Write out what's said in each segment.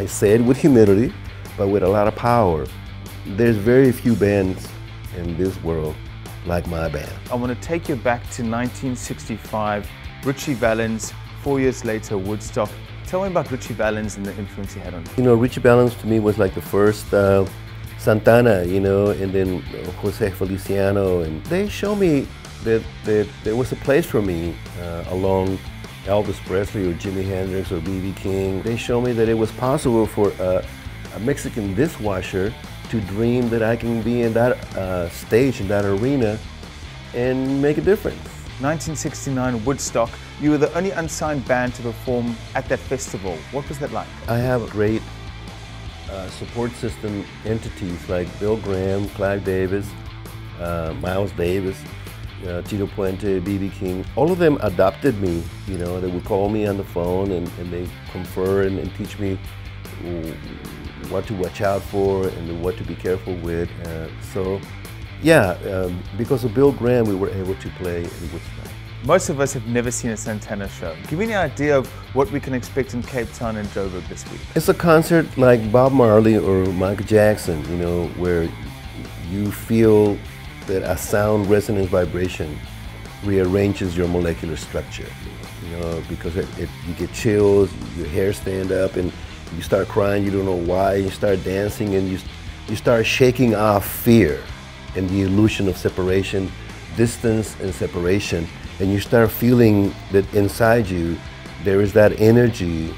I say it with humility, but with a lot of power. There's very few bands in this world like my band. I want to take you back to 1965, Ritchie Valens, four years later, Woodstock. Tell me about Ritchie Valens and the influence he had on you. You know, Ritchie Valens to me was like the first uh, Santana, you know, and then Jose Feliciano, and they show me that, that there was a place for me uh, along Elvis Presley or Jimi Hendrix or B.B. King. They show me that it was possible for a Mexican dishwasher to dream that I can be in that uh, stage, in that arena, and make a difference. 1969 Woodstock, you were the only unsigned band to perform at that festival. What was that like? I have great uh, support system entities like Bill Graham, Clive Davis, uh, Miles Davis, uh, Tito Puente, BB King, all of them adopted me. You know, they would call me on the phone and, and they confer and, and, teach me what to watch out for and what to be careful with. Uh, so, yeah, um, because of Bill Graham, we were able to play in Woodstock. Most of us have never seen a Santana show. Give me an idea of what we can expect in Cape Town and Joburg this week. It's a concert like Bob Marley or Michael Jackson, you know, where you feel that a sound resonance vibration rearranges your molecular structure. You know, because it, it, you get chills, your hair stand up, and you start crying. You don't know why. You start dancing, and you you start shaking off fear and the illusion of separation, distance and separation, and you start feeling that inside you there is that energy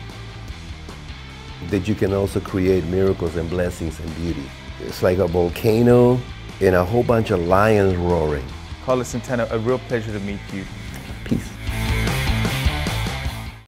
that you can also create miracles and blessings and beauty. It's like a volcano and a whole bunch of lions roaring. Carlos Santana, a real pleasure to meet you. Peace.